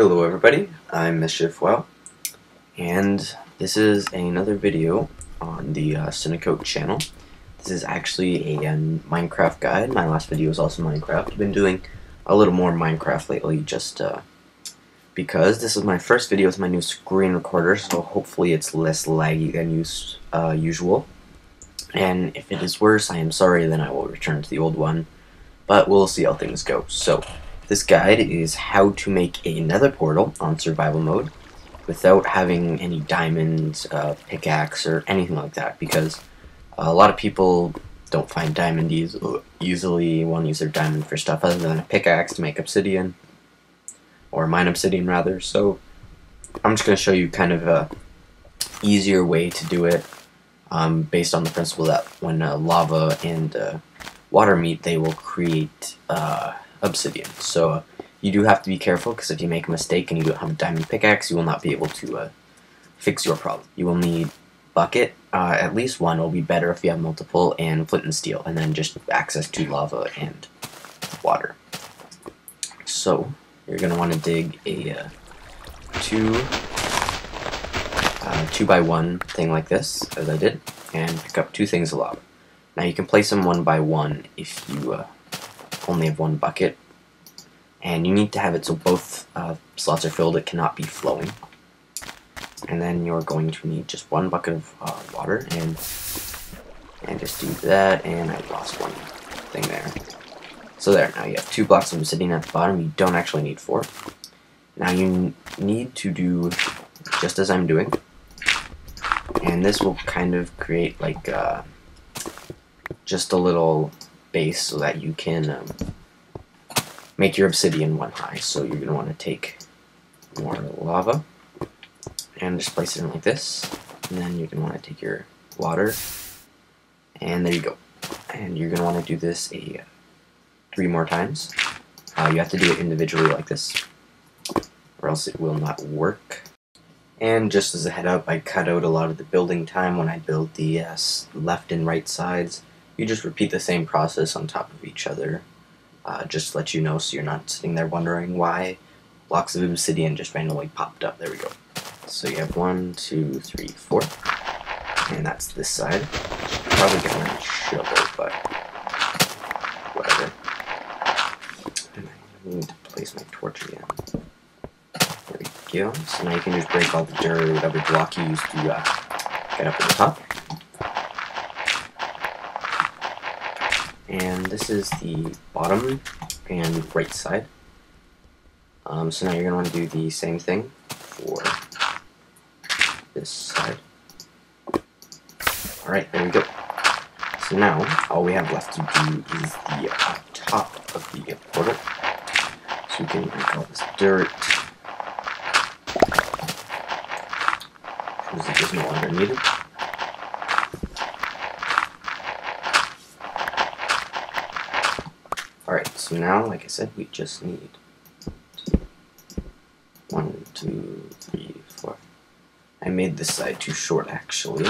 Hello everybody, I'm MischiefWow, and this is another video on the uh, Cinekote channel. This is actually a, um, Minecraft guide. My last video was also Minecraft. I've been doing a little more Minecraft lately just uh, because this is my first video with my new screen recorder, so hopefully it's less laggy than uh, usual. And if it is worse, I am sorry, then I will return to the old one. But we'll see how things go. So, this guide is how to make a nether portal on survival mode without having any diamonds, uh, pickaxe or anything like that because a lot of people don't find diamond easily want to use their diamond for stuff other than a pickaxe to make obsidian or mine obsidian rather. So I'm just going to show you kind of a easier way to do it um, based on the principle that when uh, lava and uh, water meet they will create uh, obsidian. So uh, you do have to be careful because if you make a mistake and you don't have a diamond pickaxe, you will not be able to uh, fix your problem. You will need bucket, uh, at least one will be better if you have multiple, and flint and steel, and then just access to lava and water. So you're going to want to dig a uh, two uh, two by one thing like this, as I did, and pick up two things of lava. Now you can place them one by one if you uh, only have one bucket. And you need to have it so both uh, slots are filled, it cannot be flowing. And then you're going to need just one bucket of uh, water, and and just do that, and I lost one thing there. So there, now you have two blocks of sitting at the bottom, you don't actually need four. Now you need to do just as I'm doing, and this will kind of create like uh, just a little base so that you can um, make your obsidian one high. So you're going to want to take more lava and just place it in like this. And then you're going to want to take your water and there you go. And you're going to want to do this a three more times. Uh, you have to do it individually like this or else it will not work. And just as a head up, I cut out a lot of the building time when I build the uh, left and right sides you just repeat the same process on top of each other. Uh, just to let you know so you're not sitting there wondering why blocks of obsidian just randomly popped up. There we go. So you have one, two, three, four. And that's this side. Probably gonna shovel, but whatever. And I need to place my torch again. There we go. So now you can just break all the dirt or whatever block you use to uh, get up at the top. And this is the bottom and right side. Um, so now you're going to want to do the same thing for this side. Alright, there we go. So now, all we have left to do is the uh, top of the portal. So we can break all this dirt. Because it is no longer needed. Alright, so now, like I said, we just need one, two, three, four. I made this side too short, actually,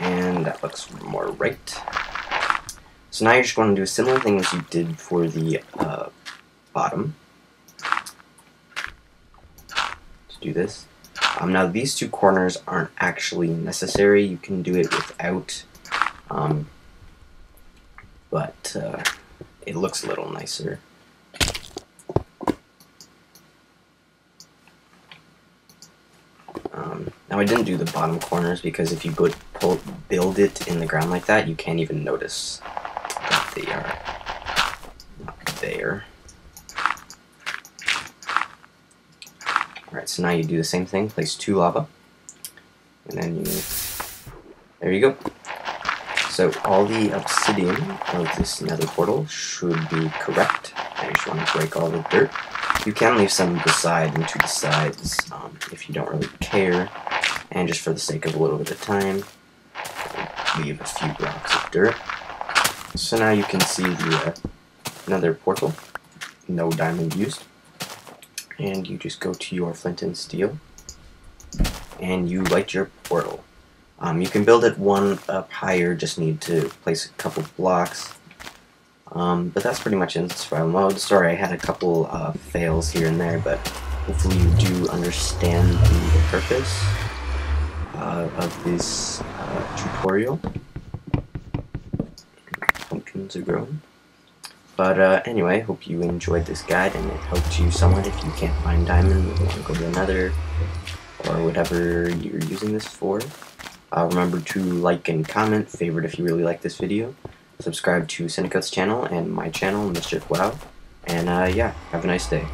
and that looks more right. So now you're just going to do a similar thing as you did for the uh, bottom. To do this. Um, now these two corners aren't actually necessary. You can do it without, um, but uh, it looks a little nicer. Um, now I didn't do the bottom corners because if you put, pull, build it in the ground like that, you can't even notice that they are not there. Alright, so now you do the same thing, place two lava, and then you, there you go. So all the obsidian of this nether portal should be correct. I just want to break all the dirt. You can leave some beside and to the sides um, if you don't really care. And just for the sake of a little bit of time, leave a few blocks of dirt. So now you can see the uh, nether portal. No diamond used. And you just go to your flint and steel. And you light your portal. Um, you can build it one up higher, just need to place a couple blocks. Um, but that's pretty much in survival mode. Sorry, I had a couple uh, fails here and there, but hopefully you do understand the purpose uh, of this uh, tutorial. Pumpkins are growing. But uh, anyway, hope you enjoyed this guide and it helped you somewhat if you can't find diamond or want to go to another or whatever you're using this for. Uh, remember to like and comment, favorite if you really like this video, subscribe to Cinekote's channel and my channel, Mischief Wow, and uh, yeah, have a nice day.